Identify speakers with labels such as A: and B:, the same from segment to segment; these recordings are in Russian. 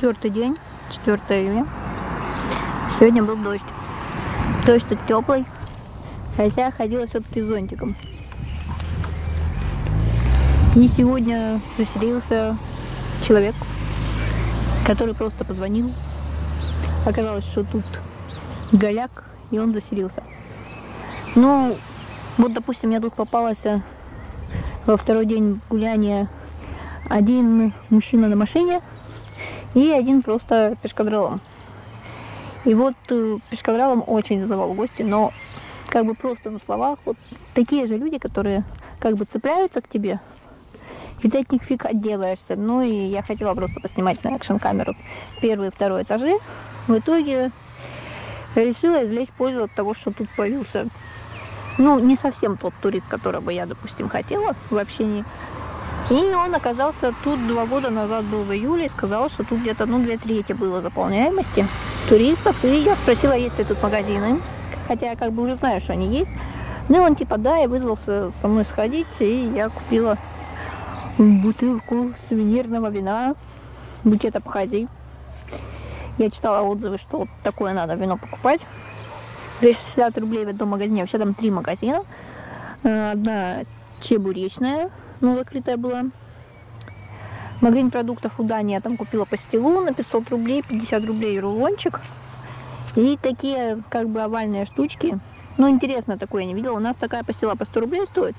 A: четвертый день, 4 июля. Сегодня был дождь. Дождь тут теплый, хотя ходила все-таки зонтиком. И сегодня заселился человек, который просто позвонил. Оказалось, что тут голяк, и он заселился. Ну, вот, допустим, я тут попалась э, во второй день гуляния один мужчина на машине и один просто пешкадрелом. И вот э, пешкадрелом очень называл гости, но как бы просто на словах вот такие же люди, которые как бы цепляются к тебе, и ты от них фиг отделаешься. Ну и я хотела просто поснимать на экшн-камеру первый и второй этажи. В итоге решила извлечь пользу от того, что тут появился ну, не совсем тот турист, которого я, допустим, хотела в общении. И он оказался тут два года назад, был в июле, и сказал, что тут где-то, ну, две трети было заполняемости туристов. И я спросила, есть ли тут магазины, хотя я как бы уже знаю, что они есть. Ну, и он типа, да, и вызвался со мной сходить, и я купила бутылку сувенирного вина, букет Абхазии. Я читала отзывы, что вот такое надо вино покупать. 260 рублей в одном магазине. Вообще там три магазина. Э, одна чебуречная, но закрытая была. Магазин продуктов у Дани я там купила пастилу на 500 рублей, 50 рублей рулончик. И такие как бы овальные штучки. Ну, интересно такое я не видела. У нас такая пастила по 100 рублей стоит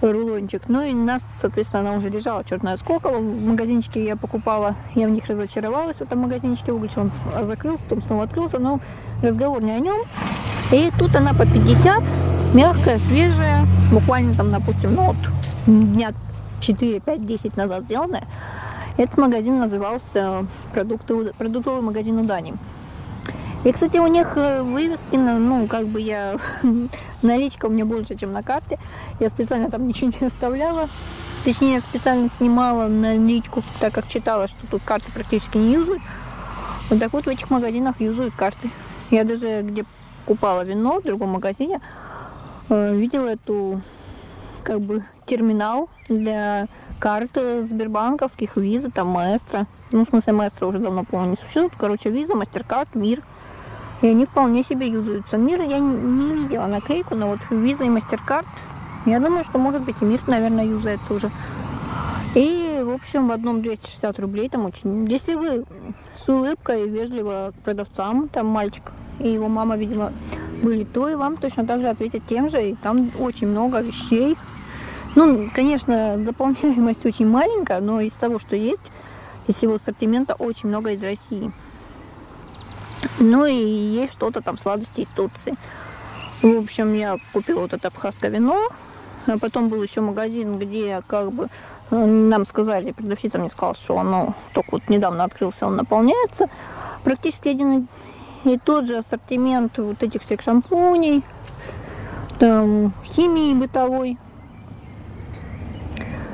A: рулончик. Ну и у нас, соответственно, она уже лежала, черт знает сколько. В магазинчике я покупала, я в них разочаровалась в этом магазинчике. Углич он закрылся, потом снова открылся, но разговор не о нем. И тут она по 50, мягкая, свежая, буквально там, допустим, ну вот дня 4, 5, 10 назад сделанная. Этот магазин назывался продуктовый, продуктовый магазин у Дани. И, кстати, у них э, вывески, ну, как бы я, наличка у меня больше, чем на карте. Я специально там ничего не оставляла. Точнее, я специально снимала наличку, так как читала, что тут карты практически не юзают. Вот так вот в этих магазинах юзают карты. Я даже где покупала вино в другом магазине, э, видела эту как бы терминал для карт сбербанковских, виза, там маэстро. Ну, в смысле, маэстро уже давно, по-моему, не существует. Короче, виза, мастеркард, мир – и они вполне себе юзаются. Мир я не видела наклейку, но вот виза и мастеркард, я думаю, что может быть и мир, наверное, юзается уже. И, в общем, в одном 260 рублей там очень... Если вы с улыбкой вежливо к продавцам, там мальчик и его мама, видимо, были, то и вам точно так же ответят тем же. И там очень много вещей. Ну, конечно, заполняемость очень маленькая, но из того, что есть, из всего ассортимента очень много из России. Ну и есть что-то там сладости из Турции. В общем, я купила вот это абхазское вино. А потом был еще магазин, где как бы э, нам сказали, продавщица мне сказала, что оно только вот недавно открылся, он наполняется. Практически один и тот же ассортимент вот этих всех шампуней, там, химии бытовой.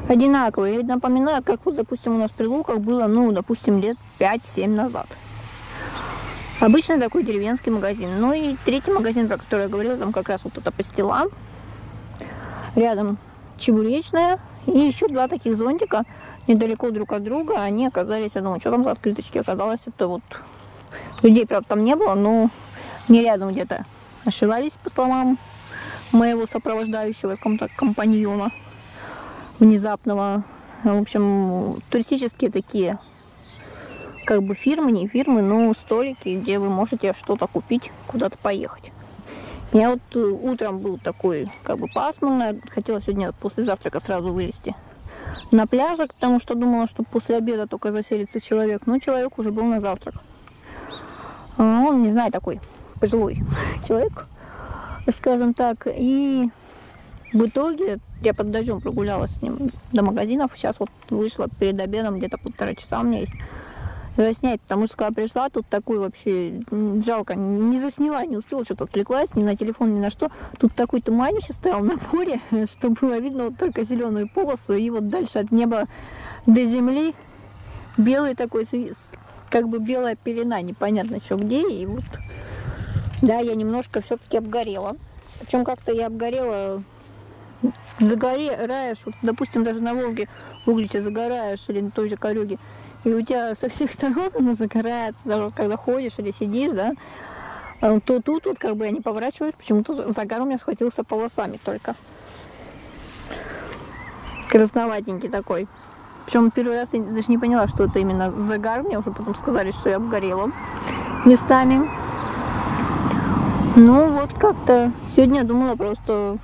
A: Одинаковые. Я напоминаю, как вот, допустим, у нас в Прилуках было, ну, допустим, лет 5-7 назад. Обычно такой деревенский магазин. Ну и третий магазин, про который я говорила, там как раз вот эта пастила. Рядом чебуречная. И еще два таких зонтика недалеко друг от друга. Они оказались, я думаю, что там за открыточки оказалось. Это вот людей, правда, там не было, но не рядом где-то ошивались, по словам моего сопровождающего компаньона внезапного. В общем, туристические такие как бы фирмы, не фирмы, но столики, где вы можете что-то купить, куда-то поехать. Я вот э, утром был такой, как бы пасмурно, хотела сегодня после завтрака сразу вылезти на пляже, потому что думала, что после обеда только заселится человек, но человек уже был на завтрак. А он, не знаю, такой пожилой человек, скажем так, и в итоге я под дождем прогулялась с ним до магазинов. Сейчас вот вышла перед обедом, где-то полтора часа у меня есть заснять, потому что когда пришла, тут такой вообще жалко, не засняла, не успела, что-то отвлеклась, ни на телефон, ни на что. Тут такой туманище стоял на море, что было видно вот только зеленую полосу, и вот дальше от неба до земли белый такой, как бы белая пелена, непонятно что где, и вот, да, я немножко все-таки обгорела. Причем как-то я обгорела загораешь, вот, допустим, даже на Волге в Угличе загораешь или на той же Корюге, и у тебя со всех сторон оно загорается, даже когда ходишь или сидишь, да, а то тут вот как бы я не поворачиваюсь, почему-то загар у меня схватился полосами только. Красноватенький такой. Причем первый раз я даже не поняла, что это именно загар. Мне уже потом сказали, что я обгорела местами. Ну вот как-то сегодня я думала просто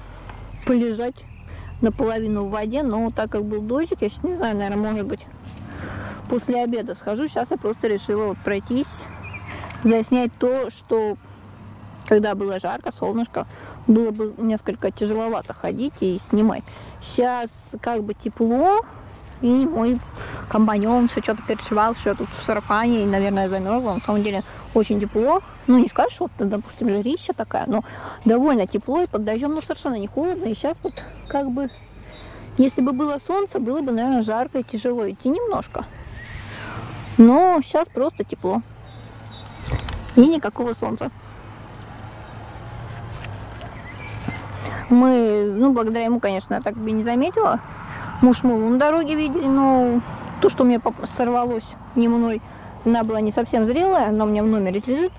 A: полежать наполовину в воде, но так как был дождик, я сейчас не знаю, наверное, может быть, после обеда схожу. Сейчас я просто решила вот пройтись, заснять то, что когда было жарко, солнышко, было бы несколько тяжеловато ходить и снимать. Сейчас как бы тепло, и мой компаньон все что-то переживал, что я тут в сарафане, и, наверное, замерзла. На самом деле очень тепло. Ну, не скажешь, вот, допустим, жарища такая, но довольно тепло, и под дождем, ну, совершенно не холодно. И сейчас вот как бы, если бы было солнце, было бы, наверное, жарко и тяжело идти немножко. Но сейчас просто тепло. И никакого солнца. Мы, ну, благодаря ему, конечно, так бы не заметила, Муж мулу на дороге видели, но то, что у меня сорвалось не мной, она была не совсем зрелая, она у меня в номере лежит.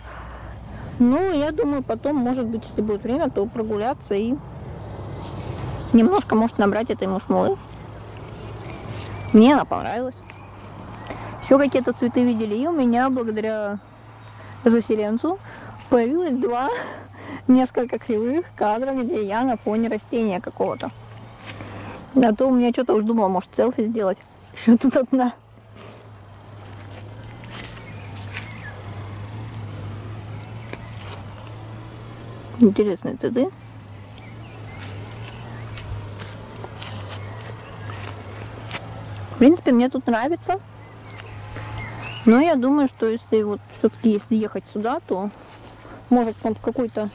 A: Ну, я думаю, потом, может быть, если будет время, то прогуляться и немножко, может, набрать этой мушмулы. Мне она понравилась. Еще какие-то цветы видели. И у меня, благодаря заселенцу, появилось два несколько кривых кадров, где я на фоне растения какого-то. А то у меня что-то уж думала, может, селфи сделать. Еще тут одна. Интересные цветы. В принципе, мне тут нравится. Но я думаю, что если вот все-таки если ехать сюда, то может в какой-то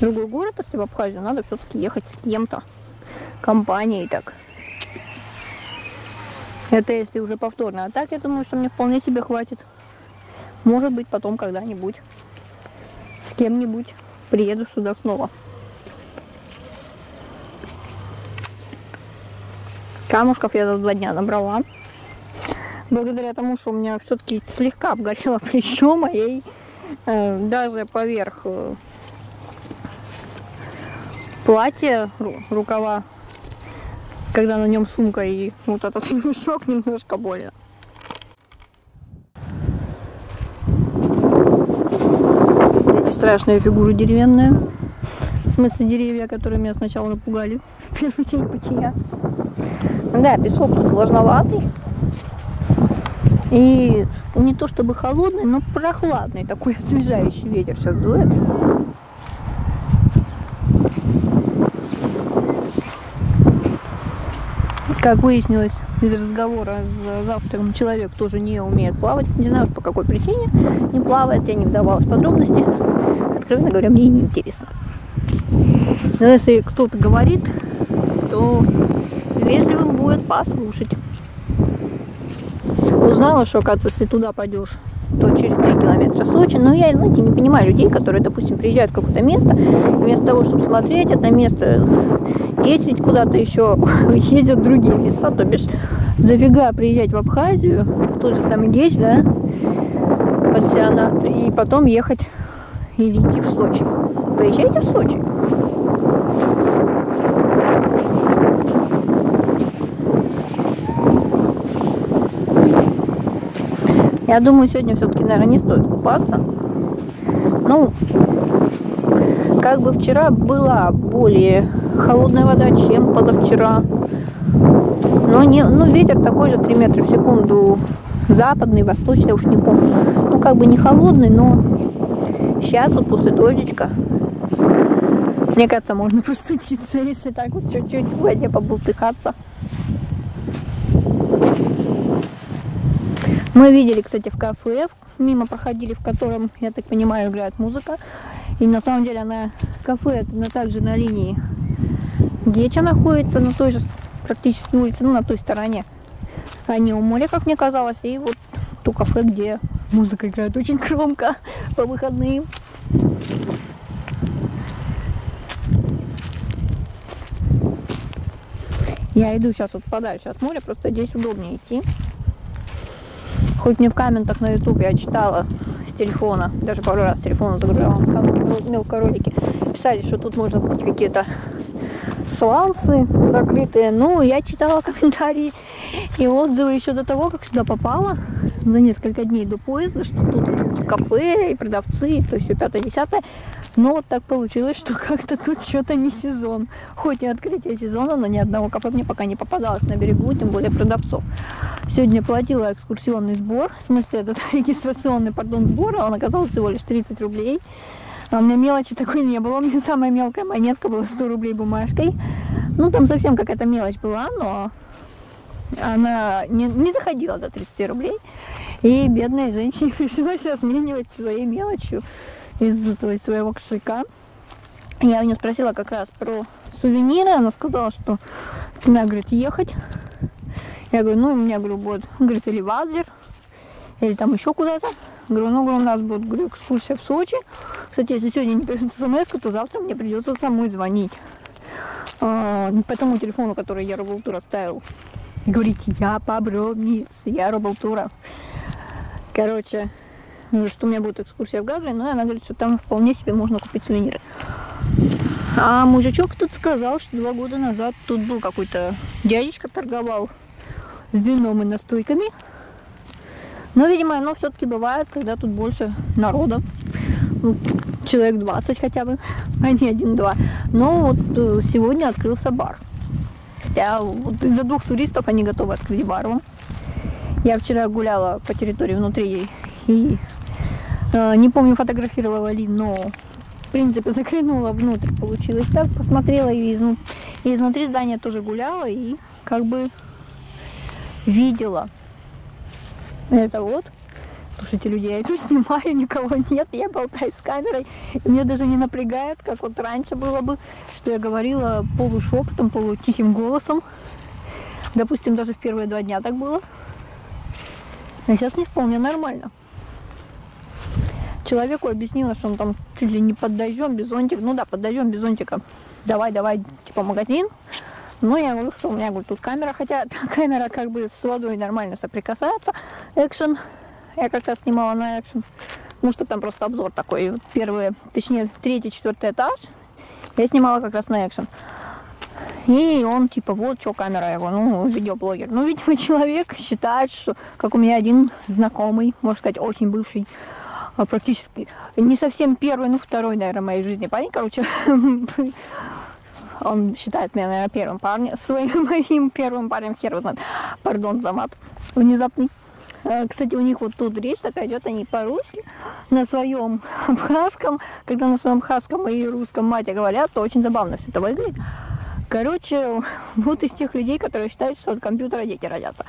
A: другой город, если в Абхазию, надо все-таки ехать с кем-то компанией так. Это если уже повторно. А так, я думаю, что мне вполне себе хватит. Может быть, потом когда-нибудь с кем-нибудь приеду сюда снова. Камушков я за два дня набрала. Благодаря тому, что у меня все-таки слегка обгорело плечо моей, э, даже поверх э, платья, рукава когда на нем сумка и вот этот мешок немножко больно. Эти страшные фигуры деревянные. В смысле деревья, которые меня сначала напугали первый день бытия. Да, песок тут влажноватый. И не то чтобы холодный, но прохладный, такой освежающий ветер сейчас дует. Как выяснилось из разговора с завтраком, человек тоже не умеет плавать. Не знаю уж по какой причине не плавает, я не вдавалась в подробности. Откровенно говоря, мне не интересно. Но если кто-то говорит, то вежливым будет послушать. Узнала, что, оказывается, если туда пойдешь, то через 3 километра Сочи. Но я, знаете, не понимаю людей, которые, допустим, приезжают в какое-то место, вместо того, чтобы смотреть это место, ездить куда-то еще, ездят другие места, то бишь зафига приезжать в Абхазию, в тот же самый Геч, да, пансионат, и потом ехать или идти в Сочи. Поезжайте в Сочи. Я думаю, сегодня все-таки, наверное, не стоит купаться. Ну, как бы вчера была более холодная вода, чем позавчера. Но не, ну, ветер такой же 3 метра в секунду. Западный, восточный, уж не помню. Ну, как бы не холодный, но сейчас вот после дождичка мне кажется, можно простудиться, если так вот чуть-чуть в воде побултыхаться. Мы видели, кстати, в кафе, мимо проходили, в котором, я так понимаю, играет музыка. И на самом деле она кафе, это также на линии Геча находится, на той же практически улице, ну, на той стороне. А не у моря, как мне казалось. И вот то кафе, где музыка играет очень громко по выходным. Я иду сейчас вот подальше от моря, просто здесь удобнее идти. Хоть мне в комментах на YouTube я читала с телефона, даже пару раз с телефона загружала мелкоролики, писали, что тут можно купить какие-то сланцы закрытые. Ну, я читала комментарии и отзывы еще до того, как сюда попала, за несколько дней до поезда, что тут кафе и продавцы, то есть все пятое-десятое. Но вот так получилось, что как-то тут что-то не сезон. Хоть и открытие сезона, но ни одного кафе мне пока не попадалось на берегу, тем более продавцов. Сегодня платила экскурсионный сбор, в смысле этот регистрационный, пардон, сбор, а он оказался всего лишь 30 рублей. А у меня мелочи такой не было. У меня самая мелкая монетка была 100 рублей бумажкой. Ну, там совсем какая-то мелочь была, но она не, не заходила до 30 рублей. И бедной женщине пришлось осменивать своей мелочью из своего кошелька. Я у нее спросила как раз про сувениры. Она сказала, что надо, говорит, ехать. Я говорю, ну, у меня, говорю, будет, говорит, или в Адлер, или там еще куда-то. Говорю, ну, говорю, у нас будет, говорю, экскурсия в Сочи. Кстати, если сегодня не придет смс, то завтра мне придется самой звонить. А, по тому телефону, который я Роболтур оставил. Говорите, я побромниц, я Роболтура. Короче, что у меня будет экскурсия в Гагре, но она говорит, что там вполне себе можно купить сувениры. А мужичок тут сказал, что два года назад тут был какой-то дядечка торговал вином и настойками. Но, видимо, оно все-таки бывает, когда тут больше народа. Ну, человек 20 хотя бы, а не один-два. Но вот э, сегодня открылся бар. Хотя вот из-за двух туристов они готовы открыть бар. Я вчера гуляла по территории внутри и э, не помню, фотографировала ли, но в принципе заглянула внутрь, получилось так, посмотрела и, изнут... и изнутри здания тоже гуляла и как бы видела это вот. Слушайте, люди, я иду снимаю, никого нет, я болтаю с камерой. И мне даже не напрягает, как вот раньше было бы, что я говорила полушепотом, полутихим голосом. Допустим, даже в первые два дня так было. А сейчас не вполне нормально. Человеку объяснила, что он там чуть ли не под дождем, без зонтика. Ну да, под дождем, без зонтика. Давай, давай, типа магазин. Ну, я говорю, что у меня, говорю, тут камера, хотя камера как бы с водой нормально соприкасается. Экшен. Я как-то снимала на экшен. Ну, что там просто обзор такой. Вот первый, точнее, третий, четвертый этаж. Я снимала как раз на экшен. И он типа, вот что камера его, ну, видеоблогер. Ну, видимо, человек считает, что, как у меня один знакомый, можно сказать, очень бывший, а, практически не совсем первый, ну, второй, наверное, в моей жизни парень, короче, Он считает меня, наверное, первым парнем, своим моим первым парнем, хер знает. Пардон за мат. Внезапный. Э, кстати, у них вот тут речь такая идет, они по-русски, на своем абхазском. Когда на своем абхазском и русском мате говорят, то очень забавно все это выглядит. Короче, вот из тех людей, которые считают, что от компьютера дети родятся.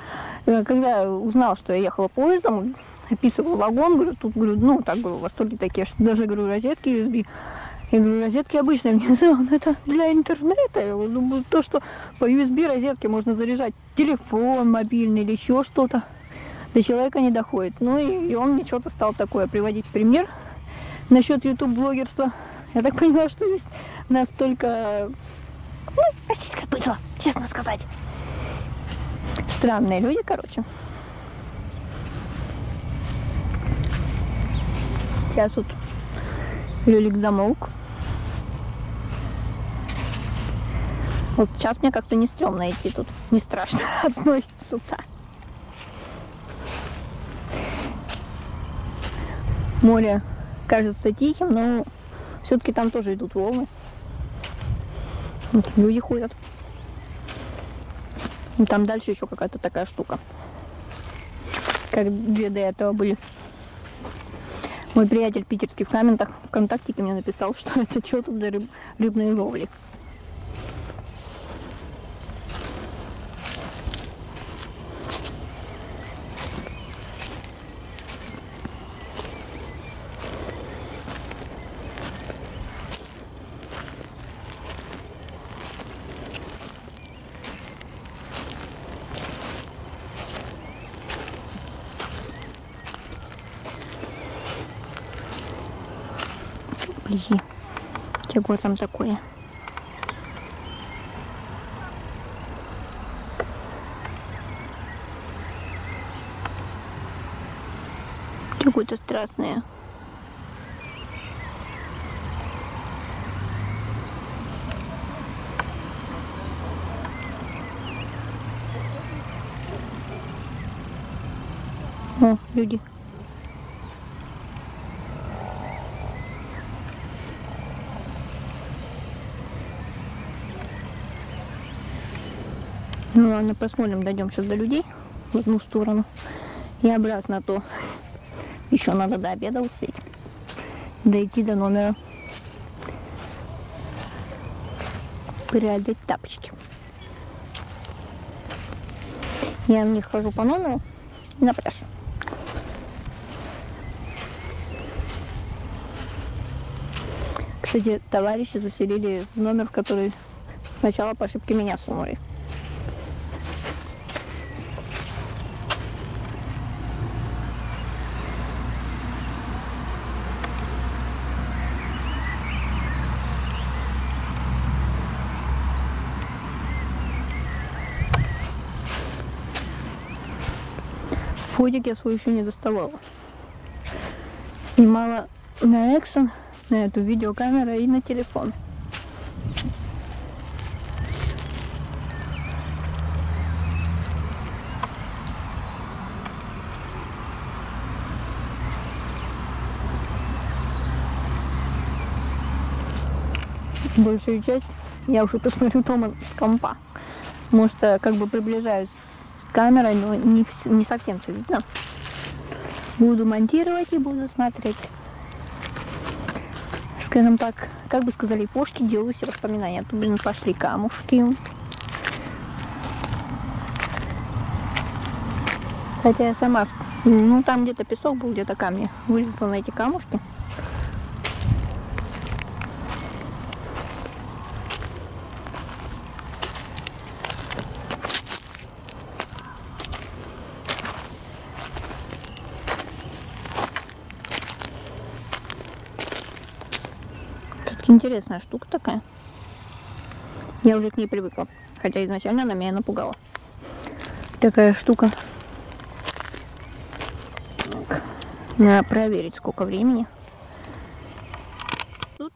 A: Э, когда я узнал, что я ехала поездом, описывал вагон, говорю, тут, говорю, ну, так, говорю, восторги такие, что даже, говорю, розетки USB я говорю, розетки обычные. Мне сказали, это для интернета. Я думаю, то, что по USB розетке можно заряжать телефон мобильный или еще что-то. До человека не доходит. Ну и, и он мне что-то стал такое приводить пример насчет YouTube блогерства. Я так поняла, что есть настолько ну, российское быдло, честно сказать. Странные люди, короче. Сейчас вот Люлик замолк. Вот сейчас мне как-то не стрёмно идти тут. Не страшно одной с. Море кажется тихим, но все-таки там тоже идут волны. Вот люди ходят. Там дальше еще какая-то такая штука. Как две до этого были. Мой приятель питерский в комментах ВКонтакте мне написал, что это что тут для рыб, рыбной ловли. вблизи. Чего там такое? Какое-то страстное. О, люди. Ну ладно, посмотрим, дойдем сейчас до людей в одну сторону и обратно, а то еще надо до обеда успеть дойти до номера переодеть тапочки. Я на них хожу по номеру и на пляж. Кстати, товарищи заселили в номер, который сначала по ошибке меня сунули. Фотик я свой еще не доставала. Снимала на Эксон, на эту видеокамеру и на телефон. Большую часть я уже посмотрю дома с компа. Потому что как бы приближаюсь камерой, но не, не совсем все видно. Буду монтировать и буду смотреть. Скажем так, как бы сказали пошки, делаю себе воспоминания. Тут, блин, пошли камушки. Хотя я сама, ну там где-то песок был, где-то камни. Вылезла на эти камушки. Интересная штука такая. Я уже к ней привыкла. Хотя изначально она меня напугала. Такая штука. Надо проверить, сколько времени. Тут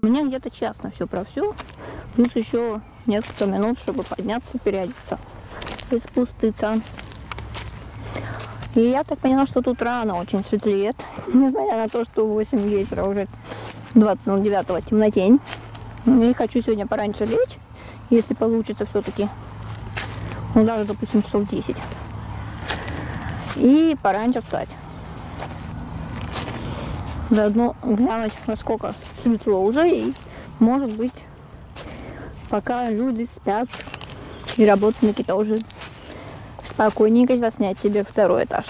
A: у меня где-то час на все про все. Плюс еще несколько минут, чтобы подняться, переодеться и спуститься. И я так поняла, что тут рано очень светлеет. Несмотря на то, что 8 вечера уже 29 темнотень. И хочу сегодня пораньше лечь, если получится все-таки. Ну, даже, допустим, часов 10. И пораньше встать. Заодно глянуть, насколько светло уже. И, может быть, пока люди спят и работники тоже спокойненько заснять себе второй этаж.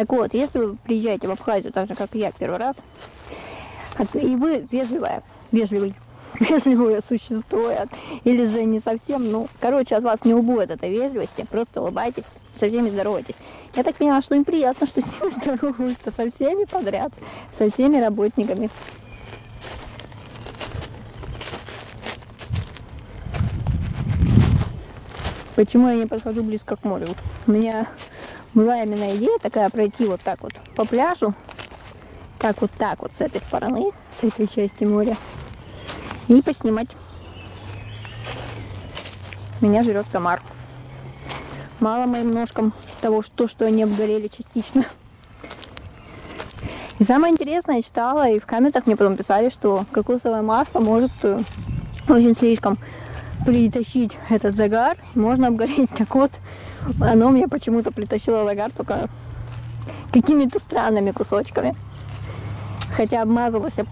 A: Так вот, если вы приезжаете в Абхазию, так же, как я первый раз, и вы вежливая, вежливый, вежливое существо, или же не совсем, ну, короче, от вас не убудет этой вежливости, просто улыбайтесь, со всеми здоровайтесь. Я так поняла, что им приятно, что с ними здороваются, со всеми подряд, со всеми работниками. Почему я не подхожу близко к морю? У меня была именно идея такая пройти вот так вот по пляжу, так вот так вот с этой стороны, с этой части моря, и поснимать. Меня жрет комар. Мало моим ножкам того, что, что они обгорели частично. И самое интересное, я читала, и в комментах мне потом писали, что кокосовое масло может э, очень слишком притащить этот загар, можно обгореть. Так вот, оно мне почему-то притащило загар только какими-то странными кусочками. Хотя обмазалась я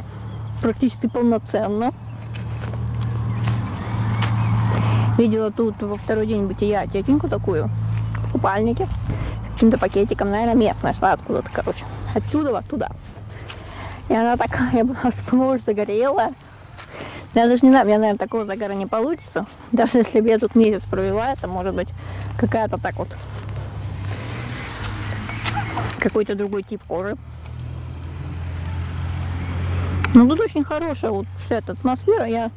A: практически полноценно. Видела тут во второй день бытия тетеньку такую в купальнике каким-то пакетиком, наверное, местная шла откуда-то, короче. Отсюда вот туда. И она такая была сплошь загорелая. Я даже не знаю, у наверное, такого загара не получится. Даже если бы я тут месяц провела, это может быть какая-то так вот какой-то другой тип кожи. Ну, тут очень хорошая вот вся эта атмосфера. Я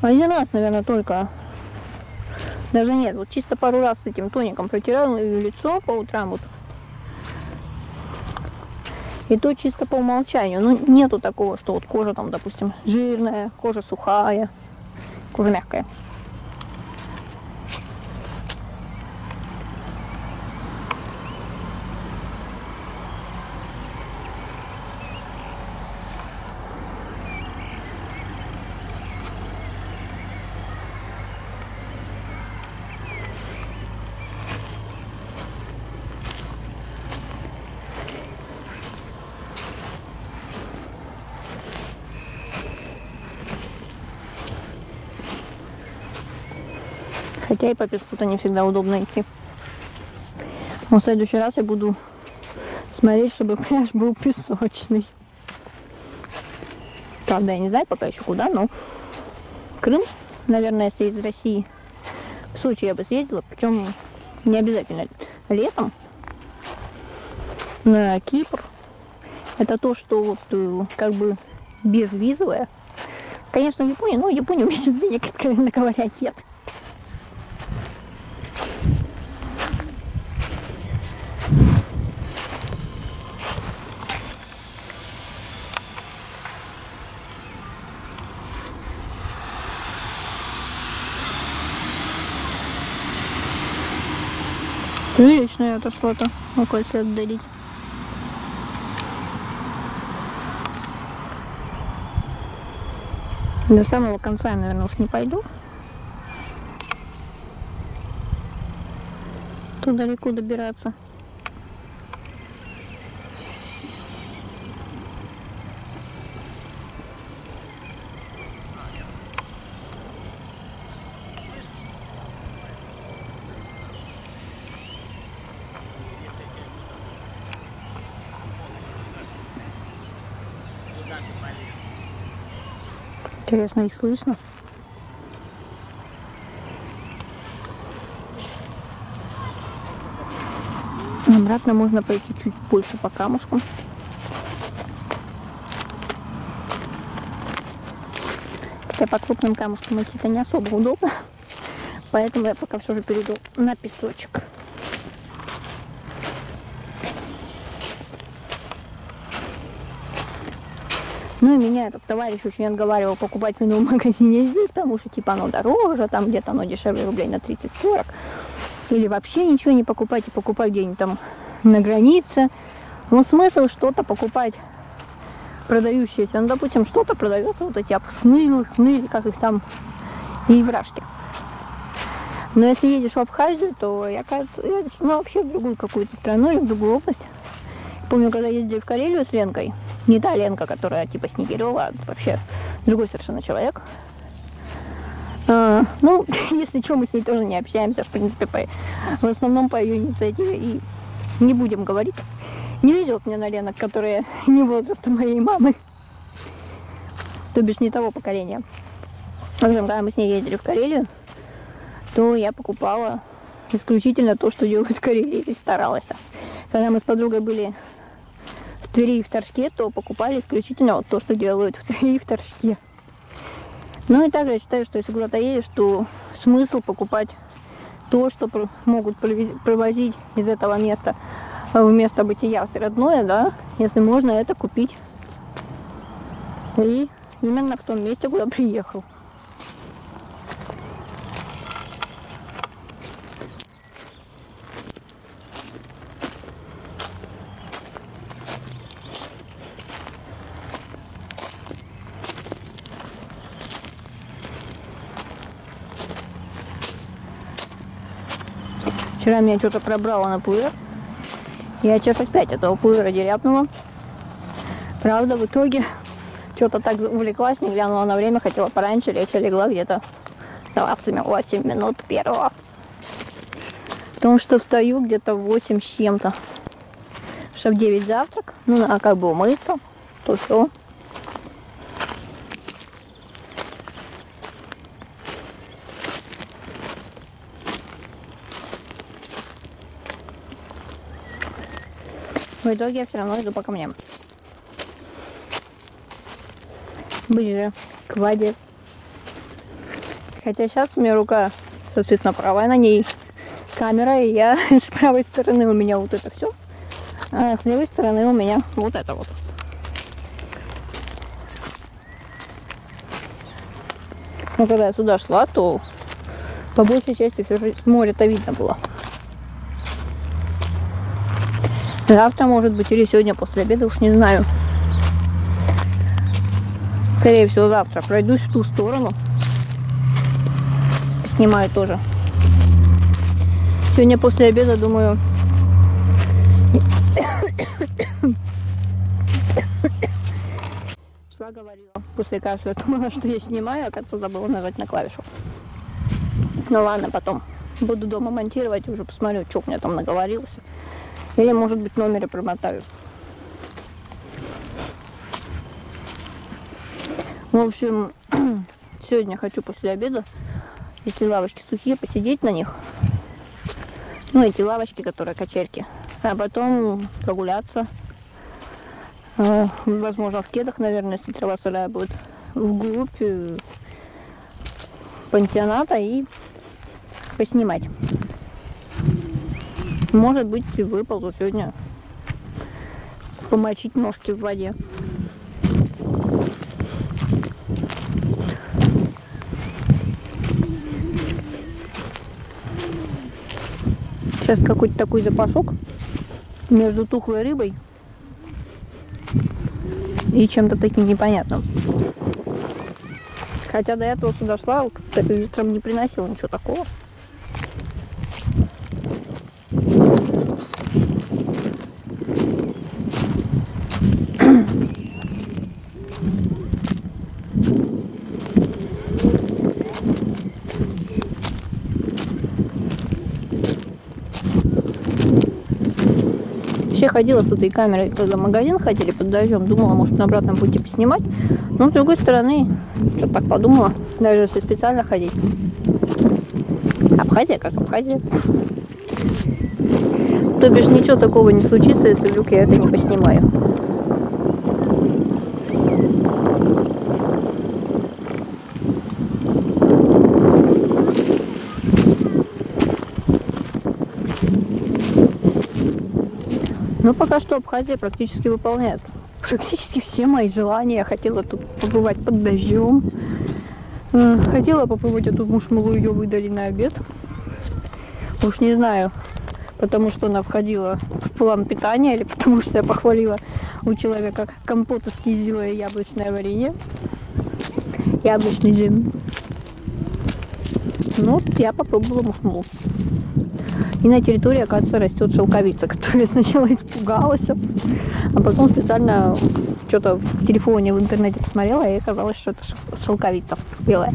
A: один раз, наверное, только даже нет, вот чисто пару раз с этим тоником протирала и лицо по утрам вот. И то чисто по умолчанию. Ну, нету такого, что вот кожа там, допустим, жирная, кожа сухая, кожа мягкая. Хотя и по песку-то не всегда удобно идти. Но в следующий раз я буду смотреть, чтобы пляж был песочный. Правда, я не знаю пока еще куда, но Крым, наверное, если из России. В Сочи я бы съездила, причем не обязательно летом. На Кипр. Это то, что вот э, как бы безвизовое. Конечно, в Японии, но Японию у меня сейчас денег, откровенно говоря, нет. Прилично это что-то, окольце отдарить. До самого конца я, наверное, уж не пойду. Тут далеко добираться. Интересно, их слышно? Обратно можно пойти чуть больше по камушкам. Хотя по крупным камушкам идти-то не особо удобно. Поэтому я пока все же перейду на песочек. Ну и меня этот товарищ очень отговаривал покупать вино в магазине здесь, потому что типа оно дороже, там где-то оно дешевле рублей на 30-40. Или вообще ничего не покупать и покупать где-нибудь там на границе. Но смысл что-то покупать продающиеся. Ну, допустим, что-то продается, вот эти апснылы, хнылы, как их там, и вражки. Но если едешь в Абхазию, то я, кажется, ну, вообще в другую какую-то страну или в другую область. Помню, когда ездили в Карелию с Ленкой, не та Ленка, которая типа Снегирева, а вообще другой совершенно человек. А, ну, если что, мы с ней тоже не общаемся, в принципе, по, в основном по ее инициативе. И не будем говорить. Не везет мне на Ленок, которые не возраста моей мамы. То бишь не того поколения. В общем, когда мы с ней ездили в Карелию, то я покупала исключительно то, что делают в Карелии, и старалась. Когда мы с подругой были Твери и в Торжке, то покупали исключительно вот то, что делают в Твери и в Торжке. Ну и также я считаю, что если куда-то едешь, то смысл покупать то, что могут привозить из этого места в место бытия все родное, да, если можно это купить. И именно в том месте, куда приехал. Вчера меня что-то пробрало на пуэр. Я что-то опять этого пуэра деряпнула. Правда, в итоге что-то так увлеклась, не глянула на время, хотела пораньше лечь, а легла где-то 28 минут первого. Потому что встаю где-то в 8 с чем-то. Чтобы 9 завтрак. Ну, а как бы умыться, то все. В итоге я все равно иду по камням. ближе к воде. Хотя сейчас у меня рука, соответственно, правая, на ней камера, и я с правой стороны у меня вот это все, а с левой стороны у меня вот это вот. Но когда я сюда шла, то по большей части все же море-то видно было. Завтра, может быть, или сегодня после обеда, уж не знаю. Скорее всего, завтра пройдусь в ту сторону. Снимаю тоже. Сегодня после обеда, думаю, шла говорила. После кашля думала, что я снимаю, а оказывается, забыла нажать на клавишу. Ну ладно, потом буду дома монтировать, уже посмотрю, что у меня там наговорилось. Или, может быть, номере промотаю. В общем, сегодня хочу после обеда, если лавочки сухие, посидеть на них. Ну, эти лавочки, которые качельки. А потом прогуляться. А, возможно, в кедах, наверное, если трава сырая будет. Вглубь э, пансионата и поснимать. Может быть, выползу сегодня помочить ножки в воде. Сейчас какой-то такой запашок между тухлой рыбой и чем-то таким непонятным. Хотя до этого сюда шла, как-то вечером не приносила ничего такого. Вообще ходила с этой камерой, когда в магазин ходили под дождем, думала, может, на обратном пути поснимать. Но, с другой стороны, что так подумала, даже если специально ходить. Абхазия как Абхазия. То бишь ничего такого не случится, если вдруг я это не поснимаю. Ну, пока что Абхазия практически выполняет практически все мои желания. Я хотела тут побывать под дождем. Хотела попробовать эту мушмалу, ее выдали на обед. Уж не знаю, потому что она входила в план питания или потому что я похвалила у человека компот из кизила и яблочное варенье. Яблочный джем. Ну, я попробовала мушмалу. И на территории, оказывается, растет шелковица, которая сначала испугалась, а потом специально что-то в телефоне, в интернете посмотрела, и оказалось, что это шелковица белая.